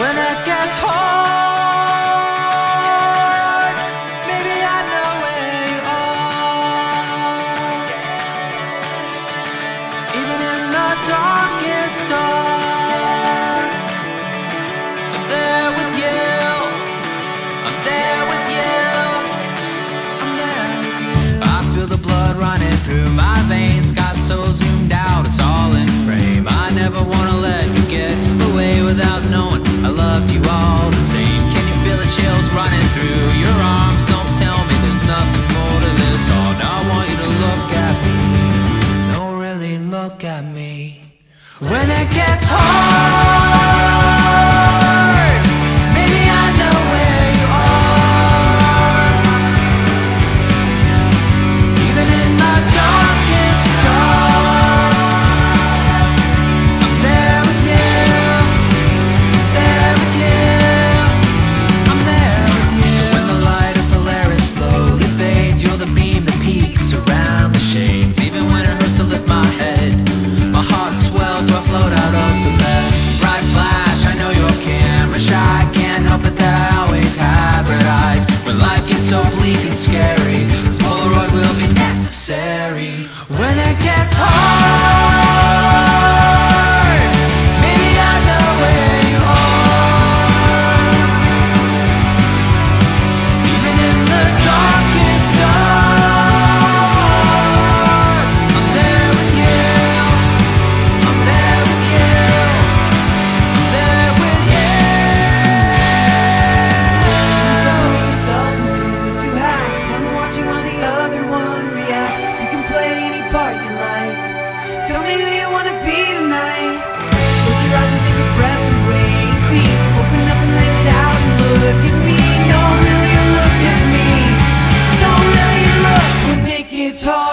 when it gets hard. Maybe I know where you are, even in the darkest dark. I'm there with you. I'm there with you. I'm there with you. I feel the blood running through my veins. When it gets hard, maybe I know where you are. Even in my darkest dark, I'm there with you. There with you. I'm there with you. So when the light of Polaris slowly fades, you're the beam that peaks. so bleak and scary. This Polaroid will be necessary when it gets hard. Tell me who you wanna be tonight. Close your eyes and take a breath and wait. Open up and let it out and look at me. No, really, look at me. No, really, look. We'll make it hard